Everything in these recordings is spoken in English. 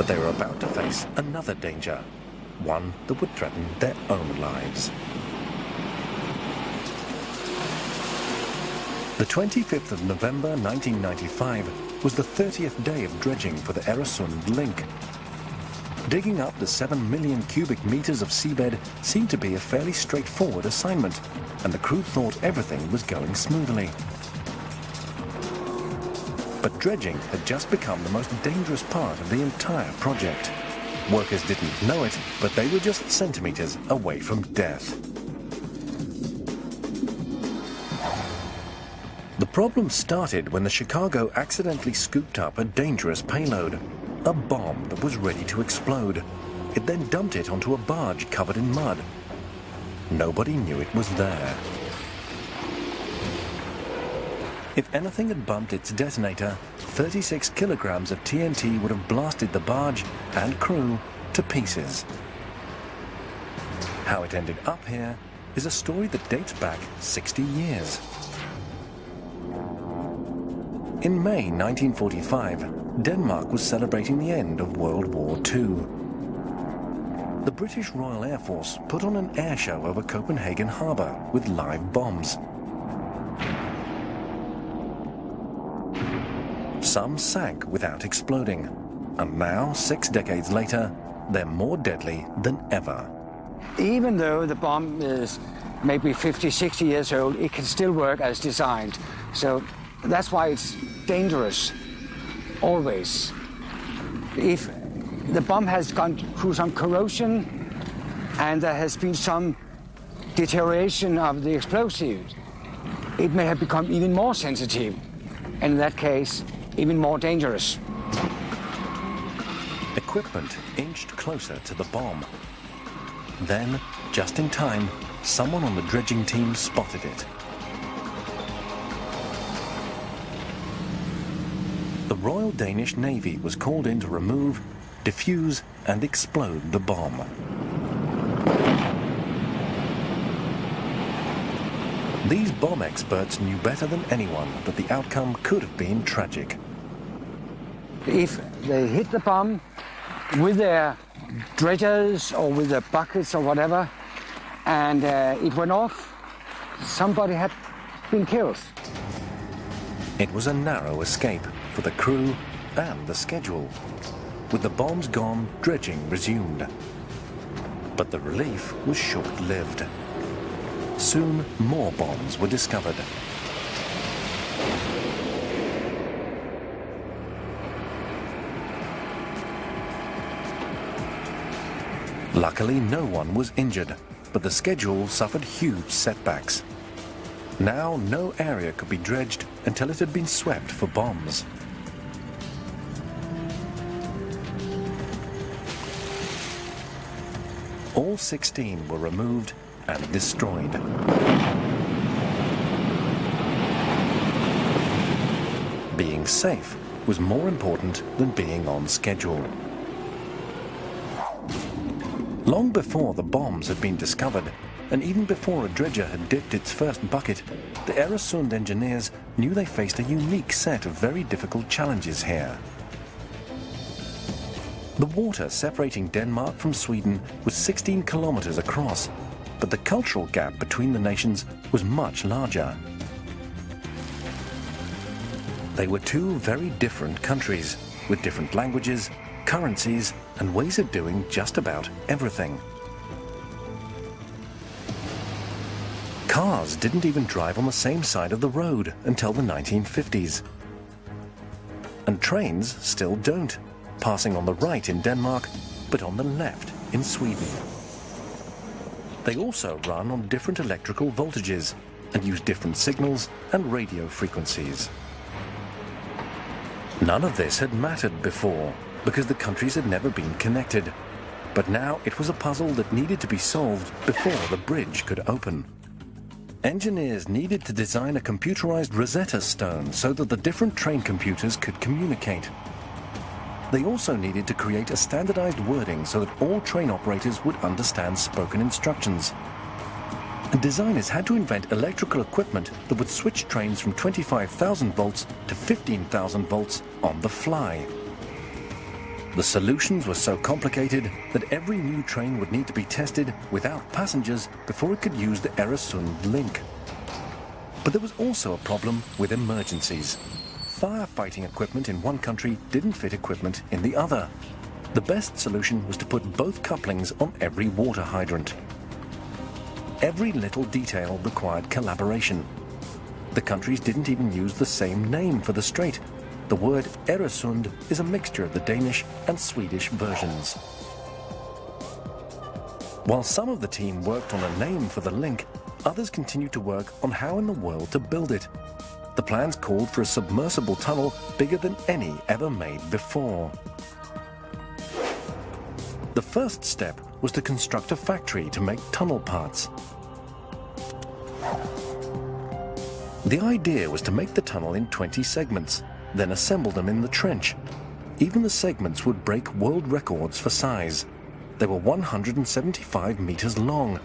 But they were about to face another danger, one that would threaten their own lives. The 25th of November 1995 was the 30th day of dredging for the Øresund link. Digging up the 7 million cubic meters of seabed seemed to be a fairly straightforward assignment, and the crew thought everything was going smoothly. But dredging had just become the most dangerous part of the entire project. Workers didn't know it, but they were just centimeters away from death. The problem started when the Chicago accidentally scooped up a dangerous payload, a bomb that was ready to explode. It then dumped it onto a barge covered in mud. Nobody knew it was there. If anything had bumped its detonator, 36 kilograms of TNT would have blasted the barge and crew to pieces. How it ended up here is a story that dates back 60 years. In May 1945, Denmark was celebrating the end of World War II. The British Royal Air Force put on an air show over Copenhagen harbour with live bombs. Some sank without exploding, and now, six decades later, they're more deadly than ever. Even though the bomb is maybe 50, 60 years old, it can still work as designed. So that's why it's dangerous, always. If the bomb has gone through some corrosion and there has been some deterioration of the explosives, it may have become even more sensitive, and in that case, even more dangerous. Equipment inched closer to the bomb. Then, just in time, someone on the dredging team spotted it. The Royal Danish Navy was called in to remove, defuse and explode the bomb. These bomb experts knew better than anyone that the outcome could have been tragic. If they hit the bomb with their dredgers or with their buckets or whatever, and uh, it went off, somebody had been killed. It was a narrow escape for the crew and the schedule. With the bombs gone, dredging resumed. But the relief was short-lived. Soon, more bombs were discovered. Luckily, no one was injured, but the schedule suffered huge setbacks. Now, no area could be dredged until it had been swept for bombs. All 16 were removed and destroyed. Being safe was more important than being on schedule. Long before the bombs had been discovered, and even before a dredger had dipped its first bucket, the Øresund engineers knew they faced a unique set of very difficult challenges here. The water separating Denmark from Sweden was 16 kilometers across, but the cultural gap between the nations was much larger. They were two very different countries, with different languages, currencies, and ways of doing just about everything. Cars didn't even drive on the same side of the road until the 1950s. And trains still don't passing on the right in Denmark, but on the left in Sweden. They also run on different electrical voltages and use different signals and radio frequencies. None of this had mattered before because the countries had never been connected. But now it was a puzzle that needed to be solved before the bridge could open. Engineers needed to design a computerized Rosetta Stone so that the different train computers could communicate. They also needed to create a standardized wording so that all train operators would understand spoken instructions. And designers had to invent electrical equipment that would switch trains from 25,000 volts to 15,000 volts on the fly. The solutions were so complicated that every new train would need to be tested without passengers before it could use the Øresund link. But there was also a problem with emergencies. Firefighting equipment in one country didn't fit equipment in the other. The best solution was to put both couplings on every water hydrant. Every little detail required collaboration. The countries didn't even use the same name for the strait. The word Øresund is a mixture of the Danish and Swedish versions. While some of the team worked on a name for the link, others continued to work on how in the world to build it. The plans called for a submersible tunnel bigger than any ever made before. The first step was to construct a factory to make tunnel parts. The idea was to make the tunnel in 20 segments, then assemble them in the trench. Even the segments would break world records for size. They were 175 meters long,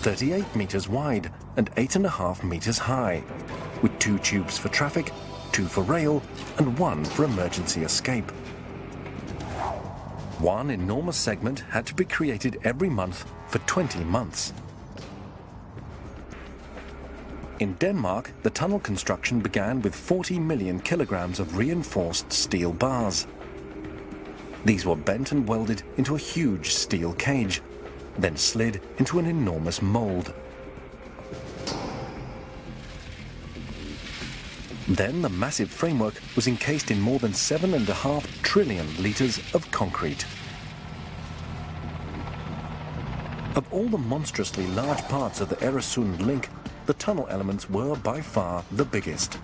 38 meters wide, and 8.5 meters high, with two tubes for traffic, two for rail, and one for emergency escape. One enormous segment had to be created every month for 20 months. In Denmark, the tunnel construction began with 40 million kilograms of reinforced steel bars. These were bent and welded into a huge steel cage, then slid into an enormous mold. Then the massive framework was encased in more than seven and a half trillion litres of concrete. Of all the monstrously large parts of the Øresund link, the tunnel elements were by far the biggest.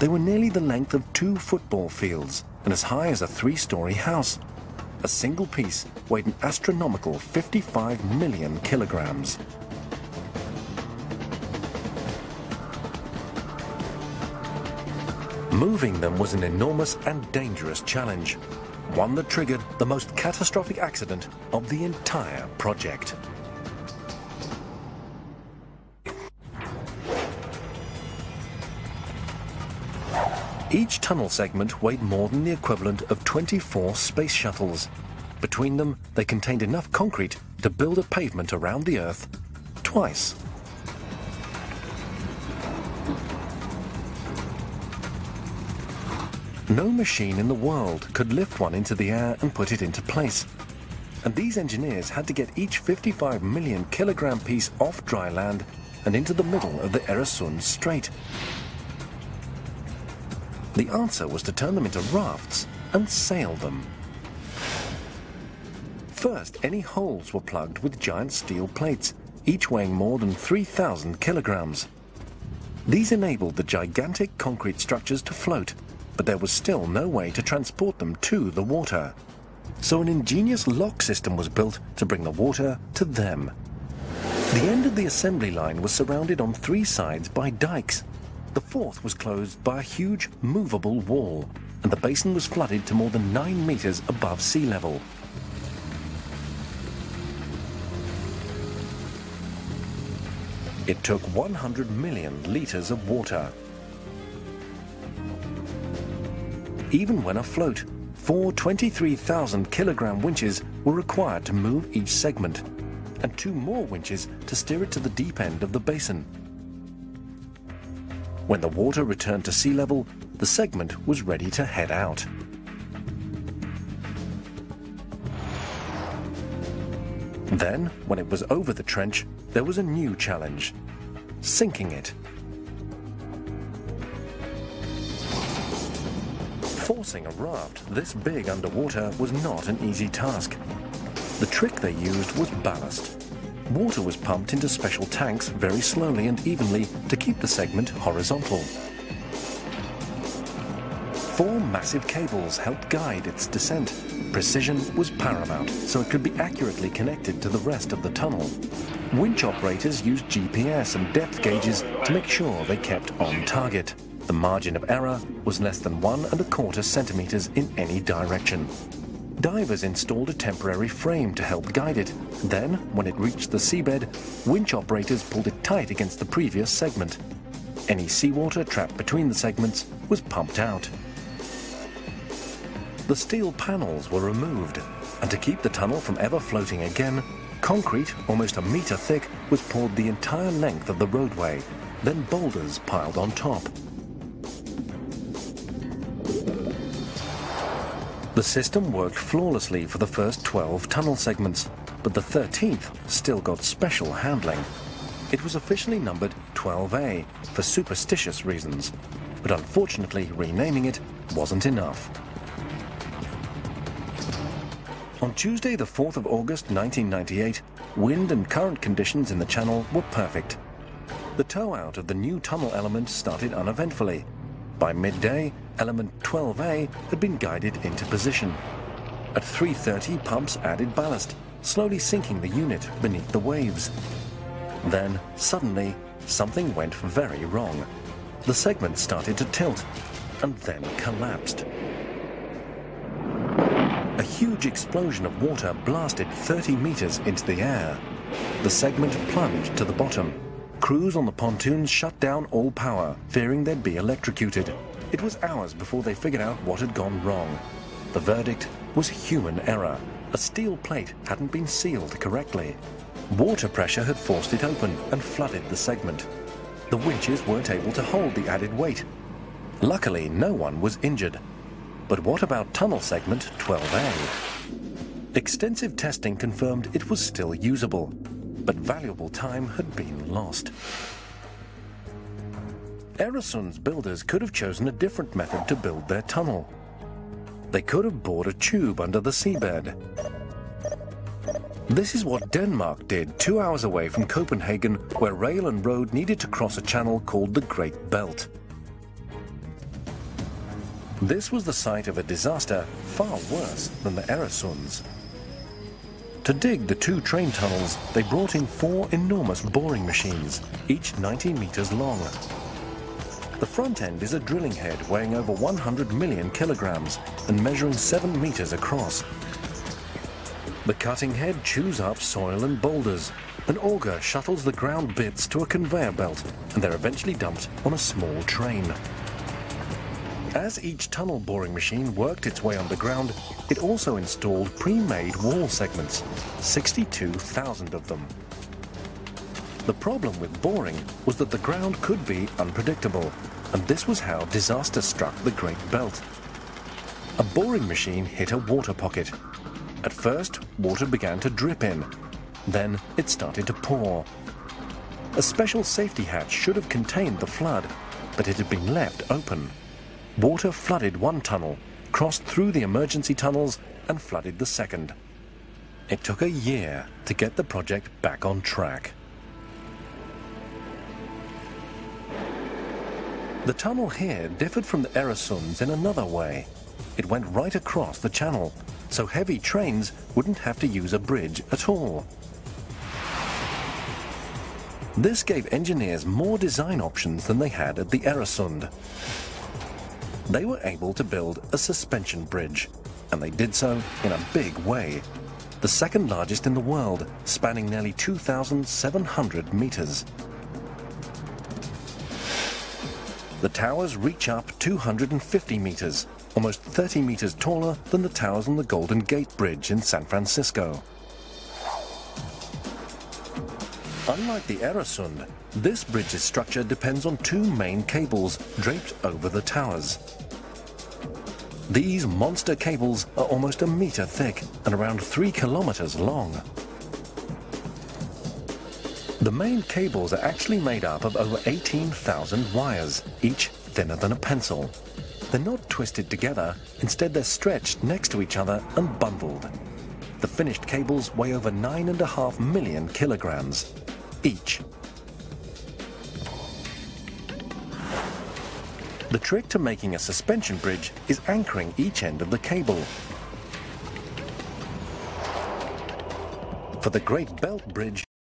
They were nearly the length of two football fields and as high as a three-story house. A single piece weighed an astronomical 55 million kilograms. Moving them was an enormous and dangerous challenge, one that triggered the most catastrophic accident of the entire project. Each tunnel segment weighed more than the equivalent of 24 space shuttles. Between them, they contained enough concrete to build a pavement around the Earth twice. No machine in the world could lift one into the air and put it into place. And these engineers had to get each 55 million kilogram piece off dry land and into the middle of the Øresund Strait. The answer was to turn them into rafts and sail them. First, any holes were plugged with giant steel plates, each weighing more than 3,000 kilograms. These enabled the gigantic concrete structures to float, but there was still no way to transport them to the water. So an ingenious lock system was built to bring the water to them. The end of the assembly line was surrounded on three sides by dikes, the fourth was closed by a huge movable wall, and the basin was flooded to more than 9 meters above sea level. It took 100 million liters of water. Even when afloat, four 23,000 kilogram winches were required to move each segment, and two more winches to steer it to the deep end of the basin. When the water returned to sea level, the segment was ready to head out. Then, when it was over the trench, there was a new challenge sinking it. Forcing a raft this big underwater was not an easy task. The trick they used was ballast. Water was pumped into special tanks very slowly and evenly to keep the segment horizontal. Four massive cables helped guide its descent. Precision was paramount, so it could be accurately connected to the rest of the tunnel. Winch operators used GPS and depth gauges to make sure they kept on target. The margin of error was less than one and a quarter centimeters in any direction. Divers installed a temporary frame to help guide it. Then, when it reached the seabed, winch operators pulled it tight against the previous segment. Any seawater trapped between the segments was pumped out. The steel panels were removed, and to keep the tunnel from ever floating again, concrete, almost a metre thick, was poured the entire length of the roadway, then boulders piled on top. The system worked flawlessly for the first 12 tunnel segments, but the 13th still got special handling. It was officially numbered 12A for superstitious reasons, but unfortunately renaming it wasn't enough. On Tuesday, the 4th of August 1998, wind and current conditions in the channel were perfect. The tow out of the new tunnel element started uneventfully. By midday, element 12A had been guided into position. At 3.30, pumps added ballast, slowly sinking the unit beneath the waves. Then, suddenly, something went very wrong. The segment started to tilt, and then collapsed. A huge explosion of water blasted 30 meters into the air. The segment plunged to the bottom. Crews on the pontoons shut down all power, fearing they'd be electrocuted. It was hours before they figured out what had gone wrong. The verdict was human error. A steel plate hadn't been sealed correctly. Water pressure had forced it open and flooded the segment. The winches weren't able to hold the added weight. Luckily, no one was injured. But what about tunnel segment 12A? Extensive testing confirmed it was still usable, but valuable time had been lost. Øresund's builders could have chosen a different method to build their tunnel. They could have bored a tube under the seabed. This is what Denmark did two hours away from Copenhagen, where rail and road needed to cross a channel called the Great Belt. This was the site of a disaster far worse than the Øresunds. To dig the two train tunnels, they brought in four enormous boring machines, each 90 meters long. The front end is a drilling head weighing over 100 million kilograms and measuring 7 meters across. The cutting head chews up soil and boulders. An auger shuttles the ground bits to a conveyor belt, and they're eventually dumped on a small train. As each tunnel boring machine worked its way underground, it also installed pre-made wall segments, 62,000 of them. The problem with boring was that the ground could be unpredictable, and this was how disaster struck the Great Belt. A boring machine hit a water pocket. At first, water began to drip in. Then it started to pour. A special safety hatch should have contained the flood, but it had been left open. Water flooded one tunnel, crossed through the emergency tunnels, and flooded the second. It took a year to get the project back on track. The tunnel here differed from the Øresunds in another way. It went right across the channel, so heavy trains wouldn't have to use a bridge at all. This gave engineers more design options than they had at the Øresund they were able to build a suspension bridge, and they did so in a big way. The second largest in the world, spanning nearly 2,700 meters. The towers reach up 250 meters, almost 30 meters taller than the towers on the Golden Gate Bridge in San Francisco. Unlike the Øresund, this bridge's structure depends on two main cables draped over the towers. These monster cables are almost a meter thick and around three kilometers long. The main cables are actually made up of over 18,000 wires, each thinner than a pencil. They're not twisted together, instead they're stretched next to each other and bundled. The finished cables weigh over 9.5 million kilograms each. The trick to making a suspension bridge is anchoring each end of the cable. For the Great Belt Bridge,